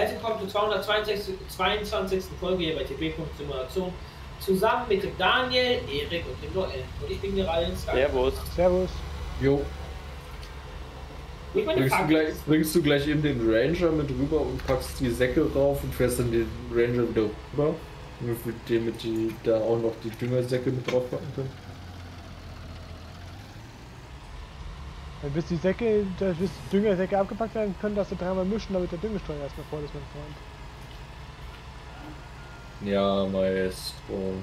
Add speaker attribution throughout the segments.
Speaker 1: Herzlich willkommen zur 222. 22. Folge hier bei TB. Simulation. Zusammen mit dem Daniel, Erik und dem Noel. Und ich bin die Reihe
Speaker 2: Servus.
Speaker 3: Servus.
Speaker 4: Jo. Bringst du, gleich, bringst du gleich eben den Ranger mit rüber und packst die Säcke rauf und fährst dann den Ranger wieder rüber? Mit dem mit die da auch noch die Düngersäcke mit draufpacken können?
Speaker 3: Wenn bis die Säcke, dass bis die Düngersäcke abgepackt werden können, dass du dreimal mischen, damit der Düngestreuer erstmal voll ist, mein Freund.
Speaker 4: Ja, Maestro.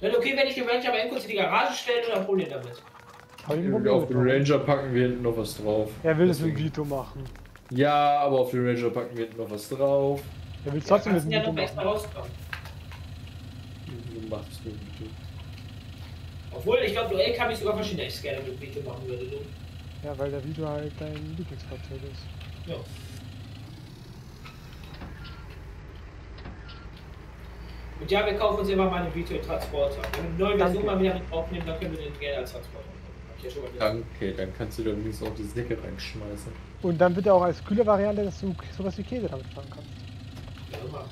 Speaker 1: Wäre okay, wenn ich den Ranger mal kurz in die Garage stelle oder hol den damit?
Speaker 3: Problem
Speaker 4: Auf den
Speaker 3: mit.
Speaker 4: Ranger packen wir hinten noch was drauf.
Speaker 3: Er will es mit
Speaker 4: Deswegen-
Speaker 3: Vito machen.
Speaker 4: Ja, aber auf den Ranger packen wir hinten noch was drauf.
Speaker 3: Er will es
Speaker 1: Ja,
Speaker 3: trotzdem mit dem
Speaker 1: du ja
Speaker 3: Vito
Speaker 1: noch extra
Speaker 3: machen.
Speaker 1: rauskommen.
Speaker 4: Du machst du bitte.
Speaker 1: Obwohl, ich glaube, Duell kann ich sogar ich es gerne mit Vito machen würde. Du.
Speaker 3: Ja, weil der Vito halt dein Lieblingsfahrzeug ist.
Speaker 1: Ja. Und ja, wir kaufen uns immer mal einen Vito-Transporter. Wenn wir eine neue Version mal wieder mit aufnehmen, dann können wir den gerne als Transporter nehmen. Ja.
Speaker 4: Danke, dann kannst du da wenigstens auch die Säcke reinschmeißen.
Speaker 3: Und dann wird er auch als kühle Variante, dass du sowas wie Käse damit fahren kannst.
Speaker 1: Ja, immer.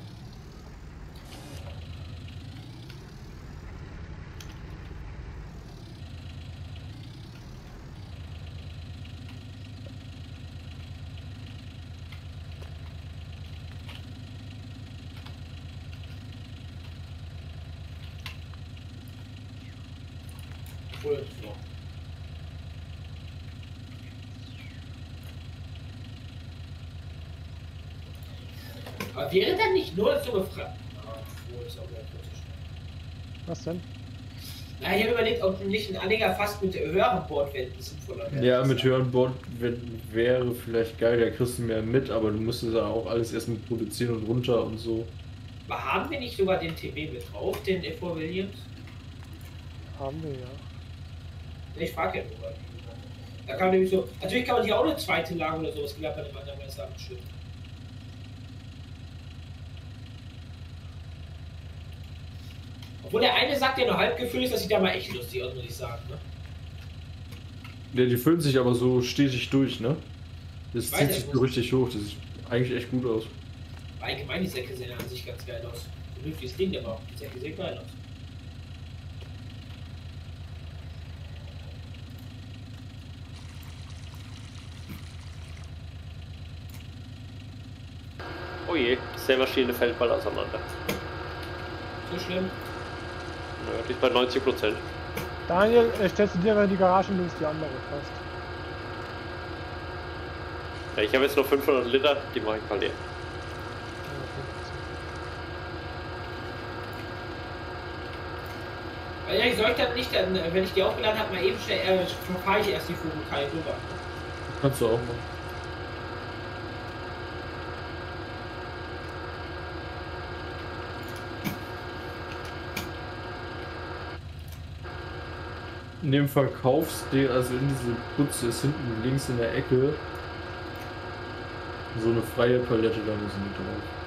Speaker 1: Aber wäre dann nicht nur wieder kritisch.
Speaker 3: Was denn?
Speaker 1: Na, ich habe überlegt, ob nicht ein Anhänger fast mit höheren Bordwänden sinnvoller wäre.
Speaker 4: Ja, mit höheren Bord wäre vielleicht geil, da kriegst du mehr mit, aber du musstest ja auch alles erstmal produzieren und runter und so.
Speaker 1: Aber haben wir nicht sogar den TB mit drauf, den F4 Williams?
Speaker 3: Haben wir ja.
Speaker 1: Ich frage ja nur. Da man nämlich so. Natürlich kann man hier auch eine zweite Lage oder sowas gehabt bei dem anderen Messer abschütten. Obwohl der eine sagt ja nur halb gefüllt ist, das sieht ja mal echt lustig aus, muss ich sagen. Ne?
Speaker 4: Ja, die füllen sich aber so stetig durch, ne? Das
Speaker 1: Ich weiß
Speaker 4: zieht
Speaker 1: nicht,
Speaker 4: sich so richtig hoch, das sieht eigentlich echt gut aus.
Speaker 1: Allgemein, die Säcke sehen an sich ganz geil aus. Vernünftiges Ding, aber auch die Säcke sehen geil aus.
Speaker 2: Je, die Sämaschine fällt bald auseinander.
Speaker 1: So schlimm.
Speaker 2: Naja, die ist bei 90 Prozent.
Speaker 3: Daniel, stellst du dir mal in die Garage und die andere fast.
Speaker 2: Ja, ich habe jetzt noch 500 Liter, die mache ich mal leer.
Speaker 1: Ja, ich soll ich dann nicht, dann, wenn ich die aufgeladen habe, mal eben schnell, äh, verfahre ich erst die Vogelkai rüber.
Speaker 4: Kannst du auch machen. In dem Verkaufsding, also in diese Putze ist hinten links in der Ecke so eine freie Palette, da müssen die drauf.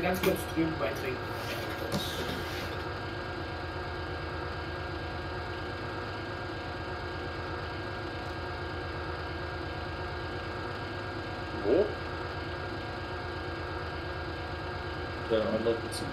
Speaker 1: Werde ganz kurz drüben beitrinken.
Speaker 2: Wo?
Speaker 4: Der andere Putze.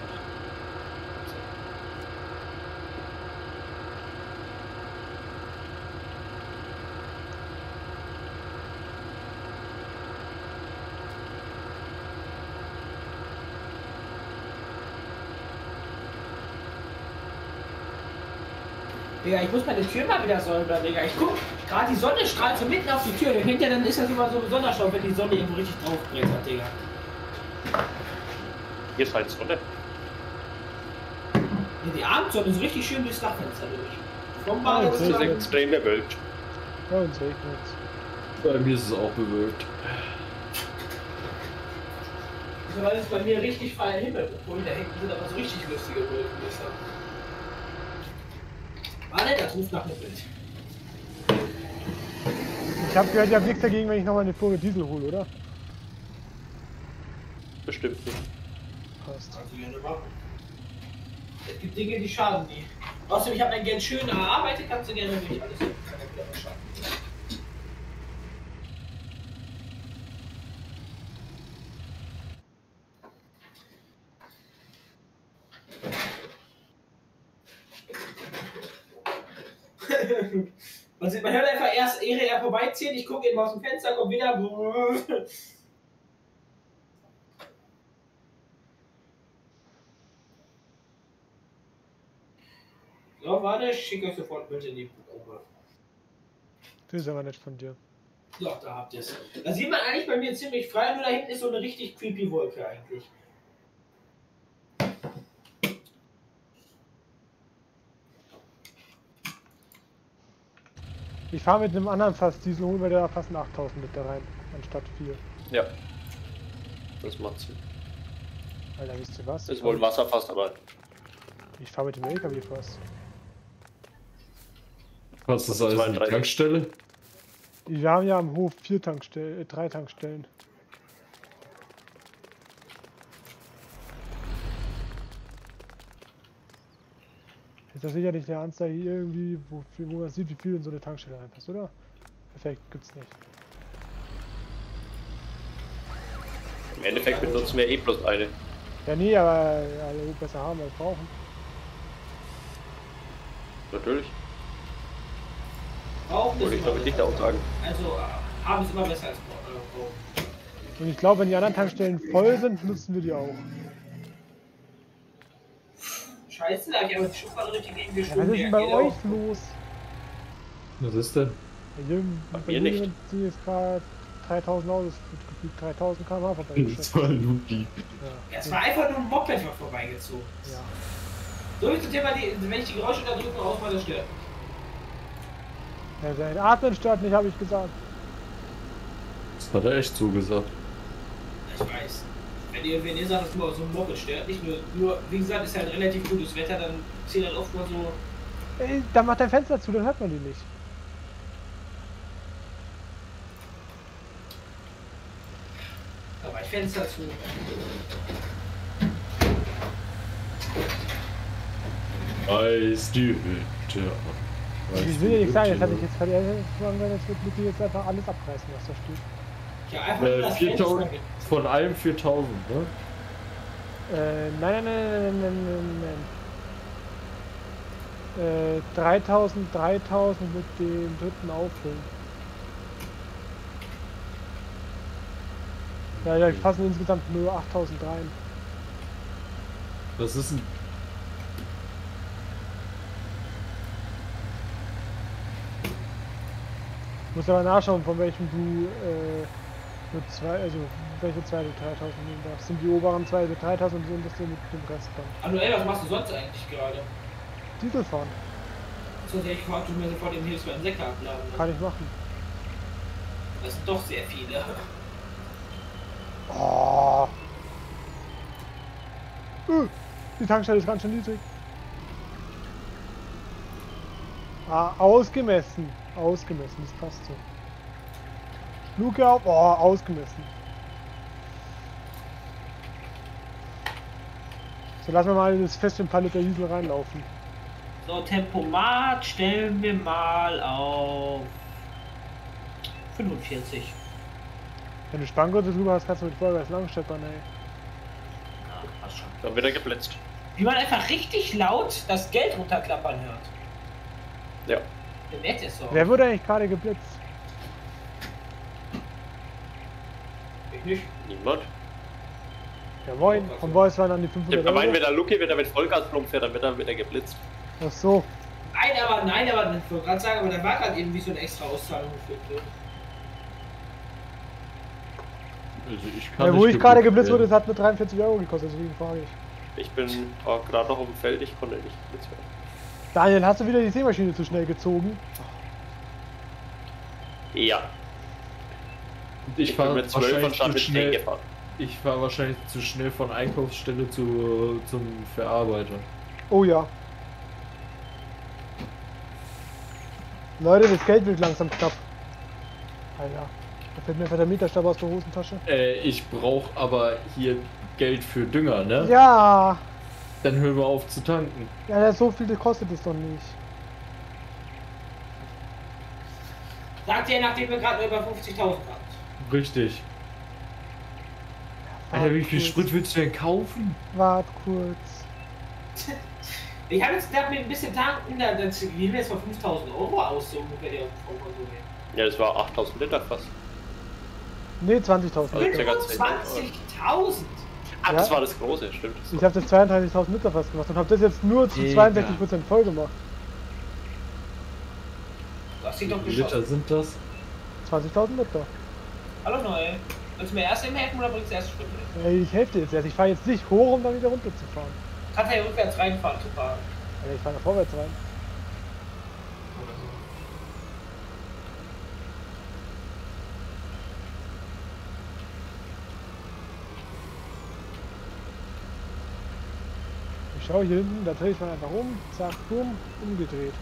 Speaker 1: Digga, ich muss meine Tür mal wieder säubern, Digga. Ich guck, gerade die Sonne strahlt so mitten auf die Tür. Und hinterher dann ist das immer so besonders schlau, wenn die Sonne irgendwo richtig drauf brettert, Digga.
Speaker 2: Hier ist halt Sonne.
Speaker 1: Die Ja, die Abendsonne ist richtig schön durchs Dachfenster durch. Vom
Speaker 3: Ah,
Speaker 2: Das ist
Speaker 1: Badezimmer.
Speaker 3: okay.
Speaker 2: extrem bewölkt.
Speaker 3: Bei uns regnet's.
Speaker 4: Bei mir ist es auch bewölkt.
Speaker 1: So, weil es bei mir richtig freier Himmel. Und da hinten sind aber so richtig lustige Wolken. Warte, das ruft nach einem Bild.
Speaker 3: Ich habe gehört, ihr habt nichts dagegen, wenn ich nochmal eine Pure Diesel hole, oder?
Speaker 2: Bestimmt nicht.
Speaker 3: Passt.
Speaker 1: Kannst du gerne machen. Es gibt Dinge, die schaden nie. Außerdem, ich habe mein Geld schön erarbeitet, kannst du gerne durch alles. Kann ja wieder schaden. Man, sieht, man hört einfach erst, ehe er vorbeizieht, ich gucke eben aus dem Fenster, kommt wieder. So, warte, ich schicke euch sofort mit in die Gruppe.
Speaker 3: Das ist aber nett von dir.
Speaker 1: So, da habt ihr es. Da sieht man eigentlich bei mir ziemlich frei, nur da hinten ist so eine richtig creepy Wolke eigentlich.
Speaker 3: Ich fahre mit einem anderen Fass Diesel, holen wir da fast 8000 Liter rein, anstatt 4.
Speaker 2: Ja. Das macht Sinn.
Speaker 3: Alter, wisst ihr was?
Speaker 2: Ist wohl ein Wasserfass, aber
Speaker 3: Ich fahre mit dem LKW fast.
Speaker 4: Was ist
Speaker 2: Das
Speaker 4: alles die Tankstelle?
Speaker 3: Wir haben ja am Hof vier Tankstellen, äh, drei Tankstellen. Ist das sicherlich der Anzeige hier irgendwie, wo, wo man sieht, wie viel in so eine Tankstelle reinpasst, oder? Perfekt, gibt's nicht.
Speaker 2: im Endeffekt benutzen wir eh bloß eine.
Speaker 3: Ja, nee, aber alle besser haben als brauchen.
Speaker 2: Natürlich.
Speaker 1: Auch das
Speaker 2: Wollte ich
Speaker 1: immer
Speaker 2: damit nicht auch sagen.
Speaker 1: Also, äh, haben es immer besser als Brauchen.
Speaker 3: Und ich glaube, wenn die anderen Tankstellen voll sind, nutzen wir die auch.
Speaker 1: Scheiße, da hab ich aber schon mal richtig gegen
Speaker 3: Ja,
Speaker 1: geschoben.
Speaker 3: was ist denn bei euch los?
Speaker 4: Was ist denn?
Speaker 3: Bei jedem,
Speaker 2: Bei
Speaker 3: bei
Speaker 2: mir nicht.
Speaker 3: sind jetzt gerade 3000 Autos, gefühlt 3000 km/h vorbeigeschossen.
Speaker 4: Das war Luki.
Speaker 3: Ja.
Speaker 1: Es war einfach nur ein Moped einfach vorbeigezogen.
Speaker 3: ja.
Speaker 1: So wie zum Thema, die, wenn ich die Geräusche unterdrücken ausmache, das stört.
Speaker 3: Ja, sein Atmen stört nicht, habe ich gesagt.
Speaker 4: Das hat er echt so gesagt.
Speaker 1: Ich weiß. Wenn ihr, wenn ihr sagt, dass nur so ein Moped stört, nicht nur, nur, wie gesagt, ist halt relativ gutes Wetter, dann zählt halt oft mal so.
Speaker 3: Ey, dann macht dein Fenster zu, dann hört man die nicht.
Speaker 1: Da war ich Fenster zu.
Speaker 4: Weiß die Hütte. Weiß
Speaker 3: Ich will ja nicht sagen, jetzt hatte ich jetzt verletzt, jetzt wird Luki jetzt einfach alles abreißen, was da steht.
Speaker 1: Ja, einfach
Speaker 4: Äh,
Speaker 1: das
Speaker 4: 4000,
Speaker 1: Fenster.
Speaker 4: von allem 4000, ne?
Speaker 3: Äh, nein, nein, nein, nein, nein, nein, nein. Äh, 3000, 3000 mit dem dritten auffüllen. Ja, ja, ich passen insgesamt nur 8000 rein.
Speaker 4: Das ist ein.
Speaker 3: Muss aber nachschauen, von welchem du äh, nur zwei, also welche zwei du 3000 nehmen darfst. Sind die oberen zwei mit 3000 sind das mit dem Rest dann.
Speaker 1: Manuel, was machst du sonst eigentlich gerade?
Speaker 3: Diesel fahren,
Speaker 1: hätte ich gefragt, du mir sofort den Hilfs beim Säcker abladen. ne?
Speaker 3: kann ich machen.
Speaker 1: Das sind doch sehr viele.
Speaker 3: Oh. Uh, die Tankstelle ist ganz schön niedrig. Ah, ausgemessen. Ausgemessen, das passt so. Luke auf, oh, ausgemessen. So, lassen wir mal das Festchen Palette Diesel reinlaufen.
Speaker 1: So, Tempomat stellen wir mal auf 45.
Speaker 3: Wenn du Spanngurte drüber hast, kannst du mit Vollgas lang steppern, ey.
Speaker 1: Ja, passt schon.
Speaker 2: Dann wird er geblitzt.
Speaker 1: Wie man einfach richtig laut das Geld runterklappern hört.
Speaker 2: Ja.
Speaker 1: Wer merkt es so?
Speaker 3: Wer wurde eigentlich gerade geblitzt?
Speaker 1: Ich nicht.
Speaker 2: Niemand.
Speaker 3: Ja moin, vom Voice waren an die 500
Speaker 2: Ja, meinen, wenn der Lucky, wenn er mit Vollgas plump fährt, dann wird er wieder geblitzt.
Speaker 3: Ach so.
Speaker 1: Nein, aber nein, aber ich wollte gerade sagen, aber da war gerade irgendwie so eine extra Auszahlung für. für-
Speaker 4: Also ich kann
Speaker 3: Ja, wo ich gerade
Speaker 4: geblitzt
Speaker 3: geblitzt wurde,
Speaker 4: werden.
Speaker 3: das hat mit 43 Euro gekostet, deswegen frage ich.
Speaker 2: Ich bin gerade noch auf dem Feld, ich konnte nicht mit
Speaker 3: Daniel, hast du wieder die Seemaschine zu schnell gezogen?
Speaker 2: Ja,
Speaker 4: Ich
Speaker 2: ich
Speaker 4: war
Speaker 2: mit 12
Speaker 4: wahrscheinlich
Speaker 2: anstatt
Speaker 4: zu
Speaker 2: mit 10
Speaker 4: schnell.
Speaker 2: gefahren.
Speaker 4: Ich war wahrscheinlich zu schnell von Einkaufsstelle zu, zum Verarbeiter.
Speaker 3: Oh ja. Leute, das Geld wird langsam knapp. Alter, da fällt mir einfach der Mieterstab aus der Hosentasche.
Speaker 4: Äh, ich brauche aber hier Geld für Dünger, ne?
Speaker 3: Ja,
Speaker 4: Dann hören wir auf zu tanken.
Speaker 3: ja, so viel kostet es doch nicht.
Speaker 1: Sagt ihr, nachdem wir gerade über 50.000 haben.
Speaker 4: Richtig. Alter, wie viel
Speaker 3: kurz.
Speaker 4: Sprit willst du denn kaufen?
Speaker 3: Wart kurz.
Speaker 1: Ich habe jetzt gedacht, mit ein bisschen tanken, dann, dann gehen wir jetzt mal 5.000 Euro aus, so ungefähr der Konto
Speaker 2: Ja, das war 8000 Liter fast.
Speaker 3: Nee, 20.000
Speaker 2: Okay.
Speaker 3: Liter.
Speaker 1: 25.000!
Speaker 2: Ah,
Speaker 3: Ja.
Speaker 2: das war das große, stimmt. Das
Speaker 3: Ich habe das 32.000 Liter fast gemacht und habe das jetzt nur zu
Speaker 4: Digga.
Speaker 3: 62% voll gemacht.
Speaker 1: Das sieht doch
Speaker 4: Wie viele Liter sind das?
Speaker 3: 20.000 Liter.
Speaker 1: Hallo Noel. Willst du mir erst eben helfen oder bringst du erst Sprit mit?
Speaker 3: Ey, ich helfe dir jetzt erst. Ich fahre jetzt nicht hoch, um dann wieder runter zu fahren.
Speaker 1: Kannst ja rückwärts reinfahren, super.
Speaker 3: Alter, ich fahre da vorwärts rein. Ich schaue hier hinten, da drehe ich mal einfach um, zack, bumm, umgedreht.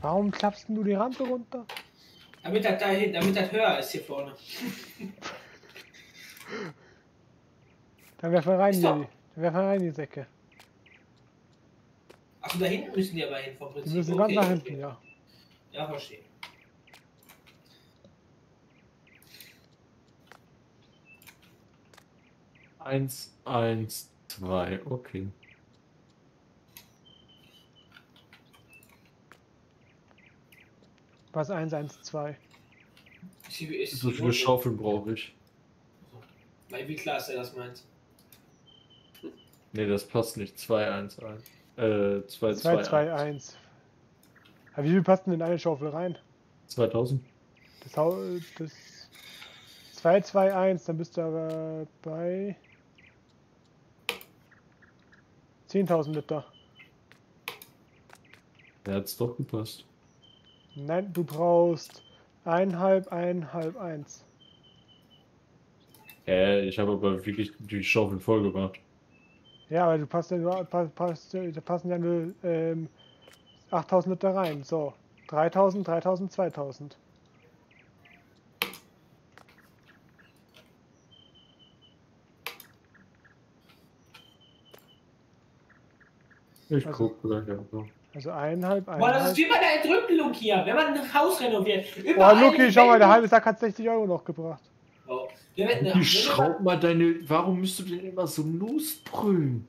Speaker 3: Warum klappst du die Rampe runter?
Speaker 1: Damit das da hinten, damit das höher ist hier vorne.
Speaker 3: Dann werfen wir rein, Juli. Dann werfen wir rein die Säcke.
Speaker 1: Achso, da hinten müssen die aber hin vom
Speaker 3: Die
Speaker 1: Prinzip.
Speaker 3: müssen
Speaker 1: okay,
Speaker 3: ganz nach
Speaker 1: verstehe.
Speaker 3: hinten, ja.
Speaker 1: Ja, verstehe.
Speaker 4: Eins, eins, zwei, okay.
Speaker 3: Was 112.
Speaker 1: Ist, die- ist
Speaker 4: So viele Schaufeln brauche ich.
Speaker 1: Weil wie klar ist er das meint?
Speaker 4: Ne, das passt nicht. 2, 1, 1. Äh, 2, 2,
Speaker 3: 221. Aber wie viel passt denn in eine Schaufel rein?
Speaker 4: 2000?
Speaker 3: Das, das 221, dann bist du aber bei 10.000 Liter.
Speaker 4: Der hat's doch gepasst.
Speaker 3: Nein, du brauchst einhalb, einhalb, eins.
Speaker 4: Äh, ich habe aber wirklich die Schaufeln voll gemacht.
Speaker 3: Ja, aber du passt ja nur, passt, passt, da passen ja nur ähm, 8000 Liter rein. So, 3000, 3000, 2000.
Speaker 4: Ich
Speaker 3: Also-
Speaker 4: guck gleich einfach.
Speaker 3: Also eineinhalb,
Speaker 1: Boah, das ist
Speaker 3: eineinhalb.
Speaker 1: wie bei der Entrückelung hier, wenn man ein Haus renoviert.
Speaker 3: Boah, Luki, schau mal, der halbe Sack hat 60 Euro noch gebracht.
Speaker 1: Oh, wir
Speaker 4: schraub mal deine. Warum musst du denn immer so losbrüllen?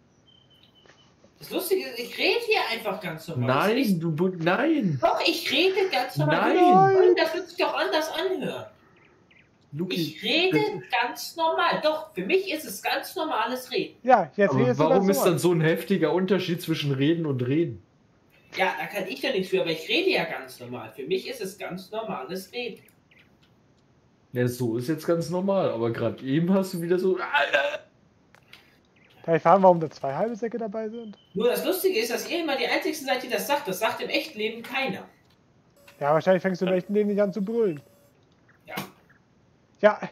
Speaker 1: Das Lustige ist, ich rede hier einfach ganz normal. Ich,
Speaker 4: Nein, du. bu- Nein!
Speaker 1: doch, ich rede ganz normal.
Speaker 4: Nein.
Speaker 1: Und das wird sich doch anders anhören.
Speaker 4: Luki.
Speaker 1: Ich rede ganz normal. Doch, für mich ist es ganz normales Reden.
Speaker 3: Ja, jetzt
Speaker 4: Aber
Speaker 3: redest du
Speaker 4: warum ist dann
Speaker 3: an.
Speaker 4: so ein heftiger Unterschied zwischen Reden und Reden?
Speaker 1: Ja, da kann ich ja nichts für, aber ich rede ja ganz normal. Für mich ist es ganz normales Reden.
Speaker 4: Ja, so ist jetzt ganz normal, aber gerade eben hast du wieder so.
Speaker 3: Kann ich fragen, warum da zwei halbe Säcke dabei sind?
Speaker 1: Nur das Lustige ist, dass ihr immer die Einzigen seid, die das sagt. Das sagt im echten Leben keiner.
Speaker 3: Ja, wahrscheinlich fängst du im echten Leben nicht an zu brüllen.
Speaker 1: Ja.
Speaker 3: Ja,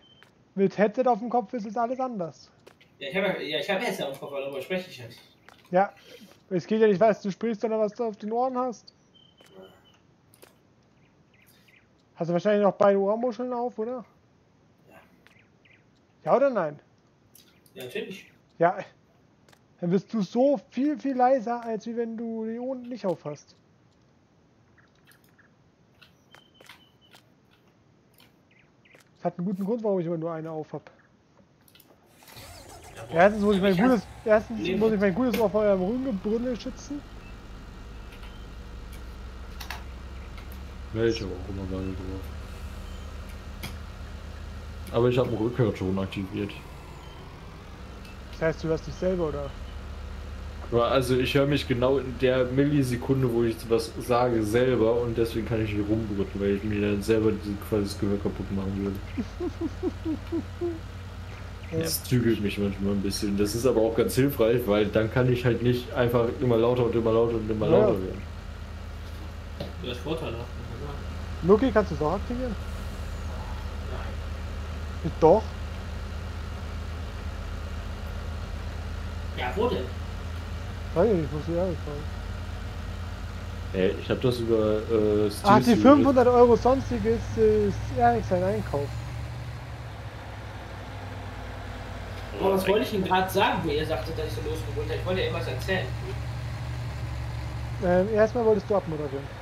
Speaker 3: mit Headset auf dem Kopf ist es alles anders.
Speaker 1: Ja, ich habe ja, ich hab jetzt ja auf Kopf, aber darüber spreche ich ja nicht.
Speaker 3: Ja, es geht ja nicht, was du sprichst, sondern was du auf den Ohren hast. Hast du wahrscheinlich noch beide Ohrmuscheln auf, oder?
Speaker 1: Ja.
Speaker 3: Ja oder nein?
Speaker 1: Ja, natürlich.
Speaker 3: Ja. Dann bist du so viel, viel leiser, als wie wenn du die Ohren nicht auf hast. Das hat einen guten Grund, warum ich immer nur eine auf hab. Erstens muss ich mein gutes, erstens muss ich mein gutes Ohr vor eurem Rückenbrille schützen.
Speaker 4: Ja, ich habe auch immer meine drauf. Aber ich habe einen Rückhörton aktiviert.
Speaker 3: Das heißt, du hörst dich selber, oder?
Speaker 4: Also ich höre mich genau in der Millisekunde, wo ich was sage, selber und deswegen kann ich nicht rumdrücken, weil ich mir dann selber die- quasi das Gehör kaputt machen würde. Das zügelt mich manchmal ein bisschen. Das ist aber auch ganz hilfreich, weil dann kann ich halt nicht einfach immer lauter und immer lauter und immer
Speaker 3: Ja.
Speaker 4: lauter werden.
Speaker 1: Das ist vorteilhaft. sagen.
Speaker 3: Nuki, kannst du es auch aktivieren?
Speaker 1: Nein.
Speaker 3: Doch.
Speaker 1: Ja, wo denn?
Speaker 3: Weiß ich muss fragen.
Speaker 4: Ey, ich habe das über äh,
Speaker 3: Ach, die
Speaker 4: Series-
Speaker 3: 500 Euro sonstiges ist ehrlich sein Einkauf.
Speaker 1: Aber was wollte ich Ihnen gerade sagen, wo ihr sagtet, dass ich so losgeholt habe? Ich wollte ja irgendwas erzählen.
Speaker 3: Ähm, erstmal wolltest du abmoderieren.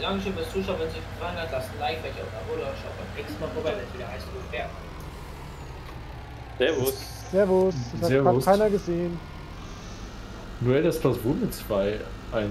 Speaker 1: Dankeschön fürs Zuschauen. Wenn es euch gefallen hat, lasst ein Like, welche auch ein Abo oder schaut beim nächsten Mal vorbei, wenn es wieder heißt, ungefähr.
Speaker 2: Servus.
Speaker 3: Servus, das hat
Speaker 4: Servus.
Speaker 3: grad keiner gesehen.
Speaker 4: Noel, das Plus Wunde 2 1-1.